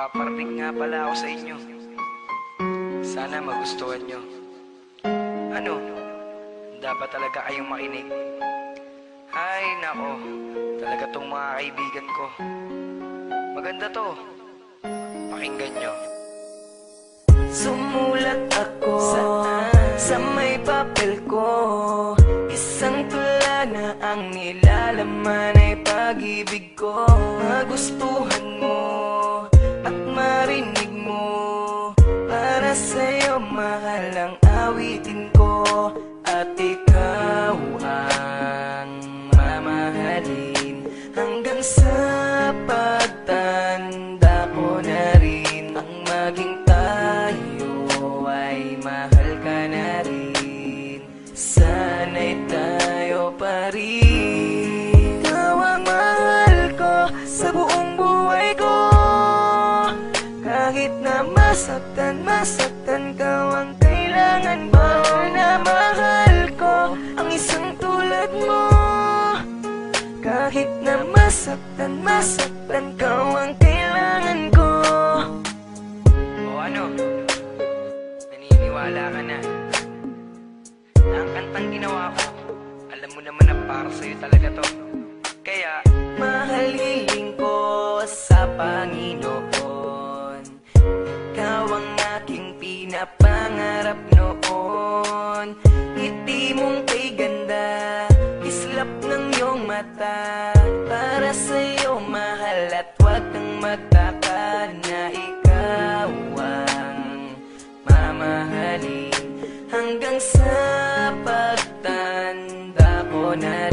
paparating nga pala ako sa inyo. Sana magustuhan nyo. Ano? Dapat talaga kayong makinig. Ay, nako. Talaga tong mga kaibigan ko. Maganda to. Pakinggan nyo. Sumulat ako sa may papel ko Isang tula na ang nilalaman ay pag-ibig ko Magustuhan mo Sa'yo mahal ang awitin ko At ikaw ang mamahalin. Hanggang sa pagtanda ko na rin Ang maging tayo ay mahal ka na rin. Sana'y tayo pa rin. Ikaw ang mahal ko sa buong buhay ko. Kahit na masaktan, masaktan ka ang kailangan ko Na mahal ko ang isang tulad mo Kahit na masaktan, masaktan ka ang kailangan ko O ano? Naniniwala ka na. Na ang kantang ginawa ko, alam mo naman na para sa'yo talaga to. Kaya, Mahalin ko sa Panginoon pinapangarap noon Ngiti mong kay ganda Islap ng iyong mata. Para sa'yo mahal at huwag kang magtaka Na ikaw ang mamahalin. Hanggang sa pagtanda ko na